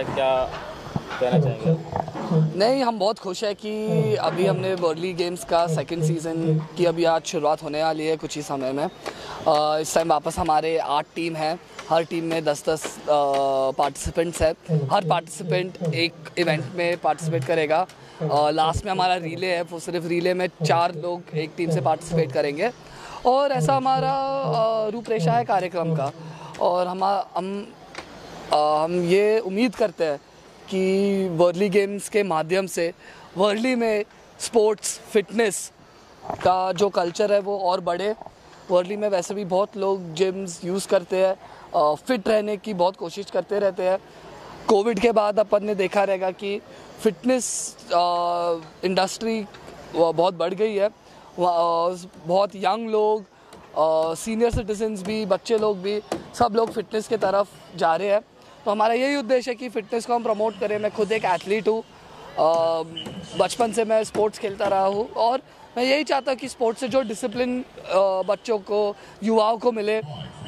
है, क्या कहना चाहेंगे? नहीं, हम बहुत खुश हैं कि अभी हमने वर्ली गेम्स का सेकंड सीज़न की अभी आज शुरुआत होने वाली है कुछ ही समय में। इस टाइम वापस हमारे आठ टीम हैं। हर टीम में दस दस पार्टिसिपेंट्स है। हर पार्टिसिपेंट एक इवेंट में पार्टिसिपेट करेगा। लास्ट में हमारा रिले है, वो सिर्फ़ रिले में चार लोग एक टीम से पार्टिसिपेट करेंगे। और ऐसा हमारा रूपरेशा है कार्यक्रम का। और हम हम अ, हम ये उम्मीद करते हैं कि वर्ली गेम्स के माध्यम से वर्ली में स्पोर्ट्स फिटनेस का जो कल्चर है वो और बढ़े। वर्ली में वैसे भी बहुत लोग जिम्स यूज़ करते हैं फिट रहने की बहुत कोशिश करते रहते हैं। कोविड के बाद अपन ने देखा रहेगा कि फिटनेस इंडस्ट्री बहुत बढ़ गई है। बहुत यंग लोग सीनियर सिटीजन्स भी बच्चे लोग भी सब लोग फिटनेस के तरफ़ जा रहे हैं। तो हमारा यही उद्देश्य है कि फिटनेस को हम प्रमोट करें। मैं खुद एक एथलीट हूँ। बचपन से मैं स्पोर्ट्स खेलता रहा हूँ और मैं यही चाहता हूँ कि स्पोर्ट्स से जो डिसिप्लिन बच्चों को, युवाओं को मिले,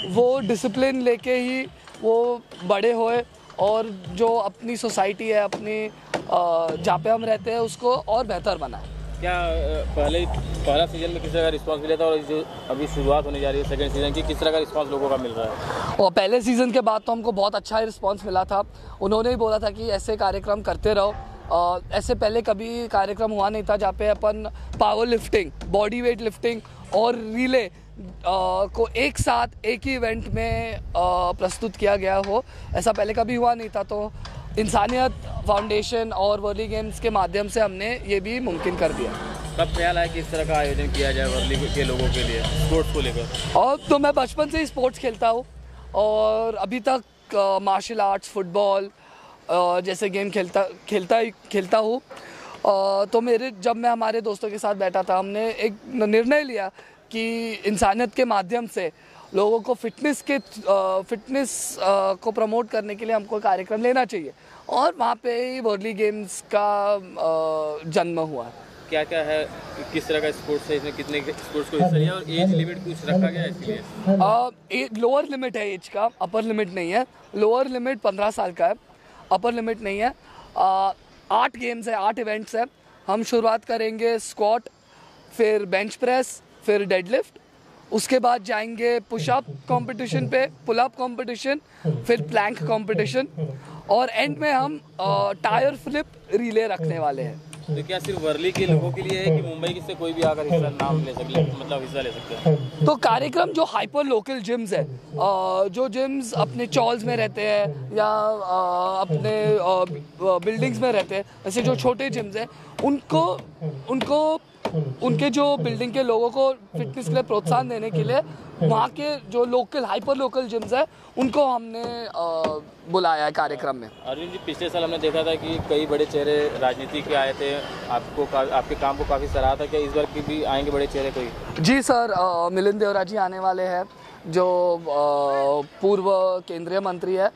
वो डिसिप्लिन लेके ही वो बड़े होए और जो अपनी सोसाइटी है, अपनी जहाँ पे हम रहते हैं, उसको और बेहतर बनाए। क्या पहले, पहला सीज़न में किस तरह का रिस्पांस मिला था और जो अभी शुरुआत होने जा रही है सेकंड सीज़न की, किस तरह का रिस्पांस लोगों का मिल रहा है? और पहले सीज़न के बाद तो हमको बहुत अच्छा रिस्पांस मिला था। उन्होंने ही बोला था कि ऐसे कार्यक्रम करते रहो। ऐसे पहले कभी कार्यक्रम हुआ नहीं था जहाँ पे अपन power lifting body weight lifting और रिले को एक साथ, एक ही इवेंट में प्रस्तुत किया गया हो। ऐसा पहले कभी हुआ नहीं था तो इंसानियत फाउंडेशन और वर्ली गेम्स के माध्यम से हमने ये भी मुमकिन कर दिया। कब ख्याल है कि इस तरह का आयोजन किया जाए वर्ली के लोगों के लिए स्पोर्ट्स को लेकर? और तो मैं बचपन से ही स्पोर्ट्स खेलता हूँ और अभी तक मार्शल आर्ट्स फुटबॉल जैसे गेम खेलता खेलता ही खेलता हूँ। तो मेरे जब मैं हमारे दोस्तों के साथ बैठा था हमने एक निर्णय लिया कि इंसानियत के माध्यम से लोगों को फिटनेस के फिटनेस को प्रमोट करने के लिए हमको कार्यक्रम लेना चाहिए। और वहाँ पे ही वर्ली गेम्स का जन्म हुआ। क्या क्या है? किस तरह का स्पोर्ट्स है? इसमें कितने स्पोर्ट्स को हिस्सा लिया? और एज लिमिट कुछ रखा गया है इसलिए लोअर लिमिट है एज का अपर लिमिट नहीं है। लोअर लिमिट पंद्रह साल का है अपर लिमिट नहीं है। आठ गेम्स है आठ इवेंट्स है। हम शुरुआत करेंगे स्क्वाट फिर बेंच प्रेस फिर डेडलिफ्ट उसके बाद जाएँगे पुशअप कंपटीशन पे पुल अप कंपटीशन फिर प्लैंक कंपटीशन और एंड में हम टायर फ्लिप रिले रखने वाले हैं। तो क्या सिर्फ़ वर्ली के लोगों के लिए है कि मुंबई से कोई भी आकर हिस्सा नाम ले सकते मतलब हिस्सा ले सकते हैं? तो कार्यक्रम जो हाइपर लोकल जिम्स है जो जिम्स अपने चॉल्स में रहते हैं या अपने बिल्डिंग्स में रहते हैं ऐसे जो छोटे जिम्स हैं उनको उनको उनके जो बिल्डिंग के लोगों को फिटनेस के लिए प्रोत्साहन देने के लिए वहाँ के जो लोकल हाइपर लोकल जिम्स है उनको हमने बुलाया है कार्यक्रम में। अरविंद जी पिछले साल हमने देखा था कि कई बड़े चेहरे राजनीति के आए थे आपको का, आपके काम को काफ़ी सराहा था क्या इस बार की भी आएँगे बड़े चेहरे कोई? जी सर मिलिंद देवरा जी आने वाले हैं जो पूर्व केंद्रीय मंत्री है।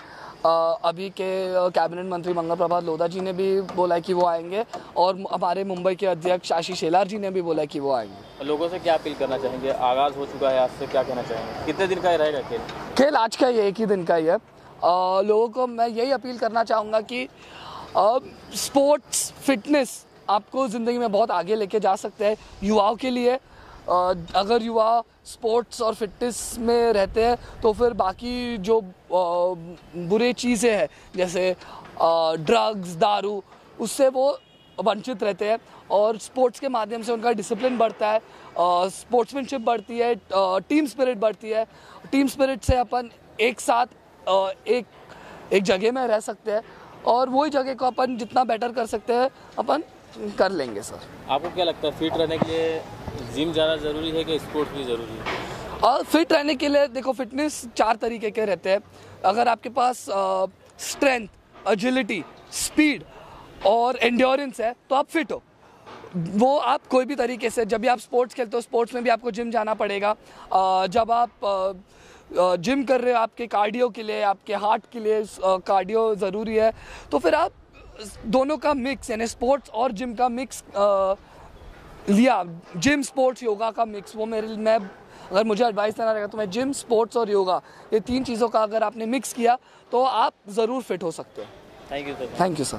अभी के कैबिनेट मंत्री मंगल प्रभात लोधा जी ने भी बोला है कि वो आएँगे और हमारे मुंबई के अध्यक्ष आशीष शेलार जी ने भी बोला कि वो आएँगे। लोगों से क्या अपील करना चाहेंगे? आगाज़ हो चुका है आज से क्या कहना चाहेंगे? कितने दिन का ये रहेगा खेल? खेल आज का ये एक ही दिन का ही है। अ, लोगों को मैं यही अपील करना चाहूँगा कि स्पोर्ट्स फिटनेस आपको ज़िंदगी में बहुत आगे लेके जा सकते हैं युवाओं के लिए अगर युवा स्पोर्ट्स और फिटनेस में रहते हैं तो फिर बाकी जो बुरे चीज़ें हैं, जैसे ड्रग्स दारू, उससे वो वंचित रहते हैं और स्पोर्ट्स के माध्यम से उनका डिसिप्लिन बढ़ता है स्पोर्ट्समैनशिप बढ़ती है टीम स्पिरिट बढ़ती है। टीम स्पिरिट से अपन एक साथ एक एक जगह में रह सकते हैं और वही जगह को अपन जितना बेटर कर सकते हैं, अपन कर लेंगे सर। आपको क्या लगता है फिट रहने के लिए जिम ज़्यादा ज़रूरी है कि स्पोर्ट्स भी ज़रूरी है? और फिट रहने के लिए देखो फिटनेस चार तरीके के रहते हैं। अगर आपके पास स्ट्रेंथ एजिलिटी स्पीड और एंड्योरेंस है तो आप फिट हो। वो आप कोई भी तरीके से जब भी आप स्पोर्ट्स खेलते हो स्पोर्ट्स में भी आपको जिम जाना पड़ेगा। जब आप जिम कर रहे हो आपके कार्डियो के लिए आपके हार्ट के लिए कार्डियो ज़रूरी है तो फिर आप दोनों का मिक्स यानी स्पोर्ट्स और जिम का मिक्स लिया। जिम स्पोर्ट्स योगा का मिक्स वो मेरे मैं अगर मुझे एडवाइस देना रहेगा तो मैं जिम स्पोर्ट्स और योगा ये तीन चीज़ों का अगर आपने मिक्स किया तो आप ज़रूर फिट हो सकते हो। Thank you sir thank you sir